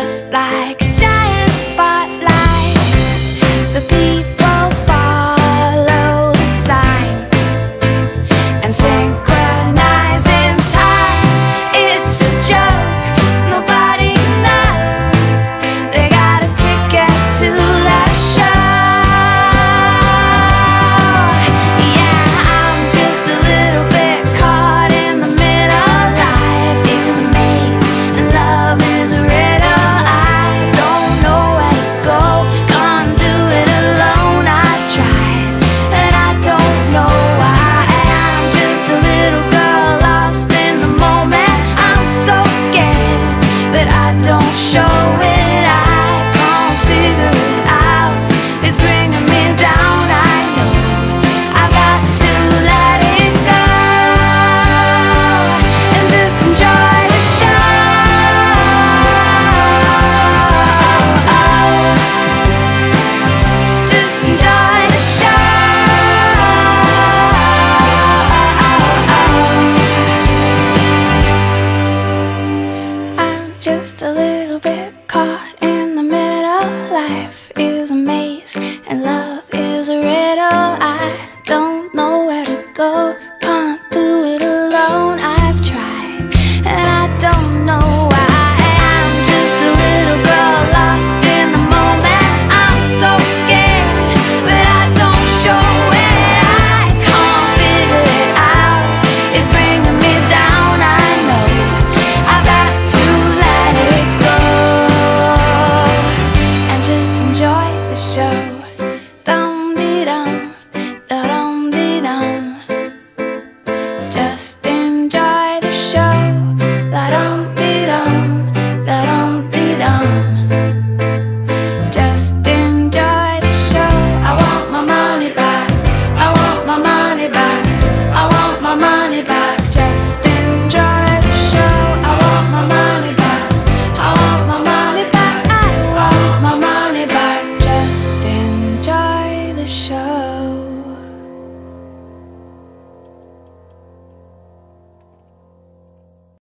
just like a giant spotlight. The people. just a little bit caught in the middle. Life is a maze and love is a riddle. I don't know where to go.